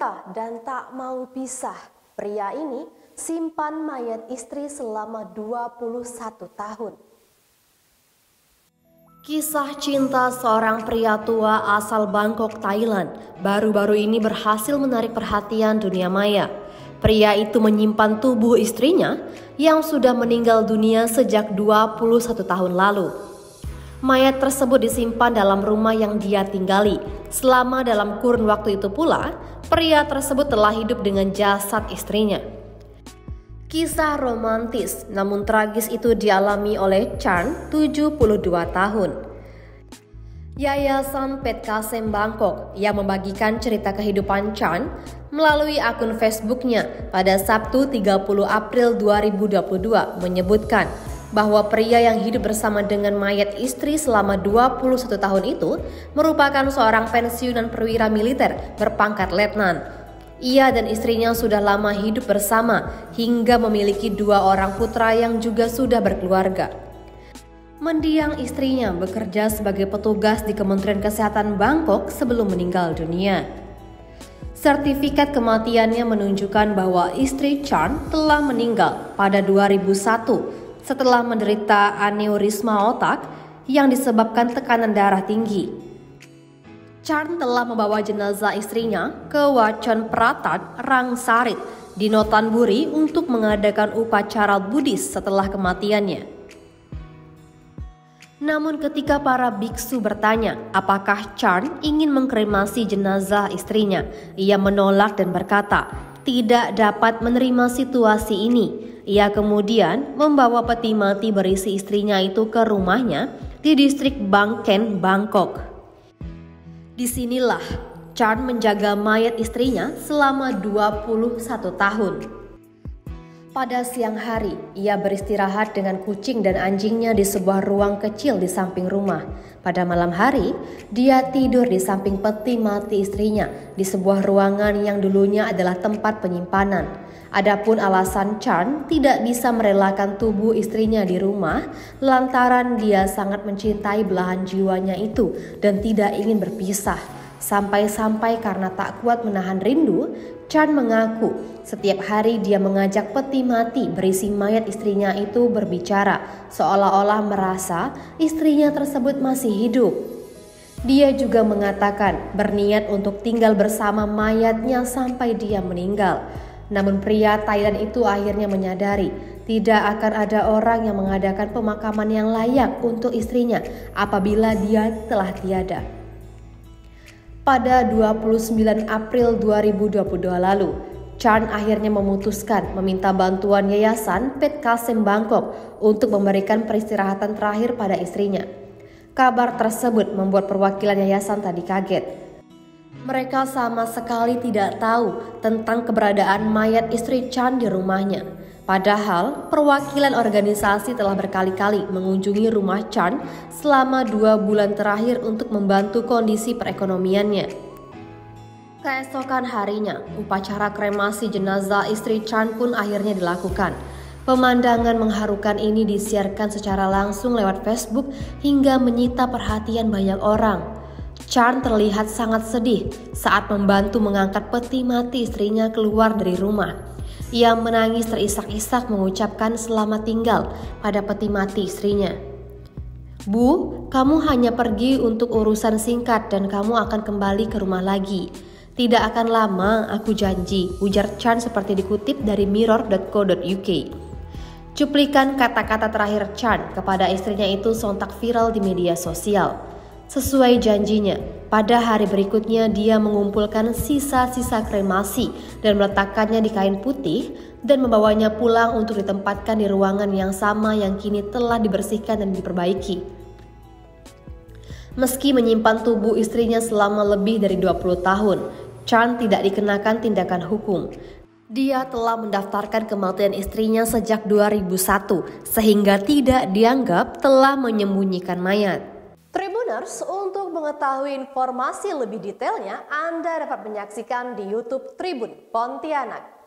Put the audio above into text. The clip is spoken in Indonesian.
cinta dan tak mau pisah, pria ini simpan mayat istri selama 21 tahun. Kisah cinta seorang pria tua asal Bangkok, Thailand, baru-baru ini berhasil menarik perhatian dunia maya. Pria itu menyimpan tubuh istrinya yang sudah meninggal dunia sejak 21 tahun lalu. Mayat tersebut disimpan dalam rumah yang dia tinggali. Selama dalam kurun waktu itu pula, pria tersebut telah hidup dengan jasad istrinya. Kisah romantis namun tragis itu dialami oleh Chan, 72 tahun. Yayasan Pet Kasem Bangkok yang membagikan cerita kehidupan Chan melalui akun Facebooknya pada Sabtu 30 April 2022 menyebutkan bahwa pria yang hidup bersama dengan mayat istri selama 21 tahun itu merupakan seorang pensiunan perwira militer berpangkat letnan ia dan istrinya sudah lama hidup bersama hingga memiliki dua orang putra yang juga sudah berkeluarga. Mendiang istrinya bekerja sebagai petugas di Kementerian Kesehatan Bangkok sebelum meninggal dunia. Sertifikat kematiannya menunjukkan bahwa istri Chan telah meninggal pada 2001 setelah menderita aneurisma otak yang disebabkan tekanan darah tinggi. Chan telah membawa jenazah istrinya ke Wacan Pratat Rangsarit di Notanburi untuk mengadakan upacara Buddhis setelah kematiannya. Namun ketika para biksu bertanya apakah Chan ingin mengkremasi jenazah istrinya, ia menolak dan berkata tidak dapat menerima situasi ini. Ia kemudian membawa peti mati berisi istrinya itu ke rumahnya di distrik Bangken, Bangkok. Di sinilah Chan menjaga mayat istrinya selama 21 tahun. Pada siang hari, ia beristirahat dengan kucing dan anjingnya di sebuah ruang kecil di samping rumah. Pada malam hari, dia tidur di samping peti mati istrinya di sebuah ruangan yang dulunya adalah tempat penyimpanan. Adapun alasan Chan tidak bisa merelakan tubuh istrinya di rumah lantaran dia sangat mencintai belahan jiwanya itu dan tidak ingin berpisah. Sampai-sampai karena tak kuat menahan rindu, Chan mengaku setiap hari dia mengajak peti mati berisi mayat istrinya itu berbicara, seolah-olah merasa istrinya tersebut masih hidup. Dia juga mengatakan berniat untuk tinggal bersama mayatnya sampai dia meninggal. Namun pria Thailand itu akhirnya menyadari tidak akan ada orang yang mengadakan pemakaman yang layak untuk istrinya apabila dia telah tiada pada 29 April 2022 lalu. Chan akhirnya memutuskan meminta bantuan Yayasan Pet Kasem Bangkok untuk memberikan peristirahatan terakhir pada istrinya. Kabar tersebut membuat perwakilan yayasan tadi kaget. Mereka sama sekali tidak tahu tentang keberadaan mayat istri Chan di rumahnya. Padahal perwakilan organisasi telah berkali-kali mengunjungi rumah Chan selama dua bulan terakhir untuk membantu kondisi perekonomiannya. Keesokan harinya, upacara kremasi jenazah istri Chan pun akhirnya dilakukan. Pemandangan mengharukan ini disiarkan secara langsung lewat Facebook hingga menyita perhatian banyak orang. Chan terlihat sangat sedih saat membantu mengangkat peti mati istrinya keluar dari rumah. Ia menangis terisak-isak mengucapkan selamat tinggal pada peti mati istrinya. Bu, kamu hanya pergi untuk urusan singkat dan kamu akan kembali ke rumah lagi. Tidak akan lama, aku janji, ujar Chan seperti dikutip dari mirror.co.uk. Cuplikan kata-kata terakhir Chan kepada istrinya itu sontak viral di media sosial. Sesuai janjinya, pada hari berikutnya dia mengumpulkan sisa-sisa kremasi dan meletakkannya di kain putih dan membawanya pulang untuk ditempatkan di ruangan yang sama yang kini telah dibersihkan dan diperbaiki. Meski menyimpan tubuh istrinya selama lebih dari 20 tahun, Chan tidak dikenakan tindakan hukum. Dia telah mendaftarkan kematian istrinya sejak 2001 sehingga tidak dianggap telah menyembunyikan mayat. Tribuners, untuk mengetahui informasi lebih detailnya, Anda dapat menyaksikan di YouTube Tribun Pontianak.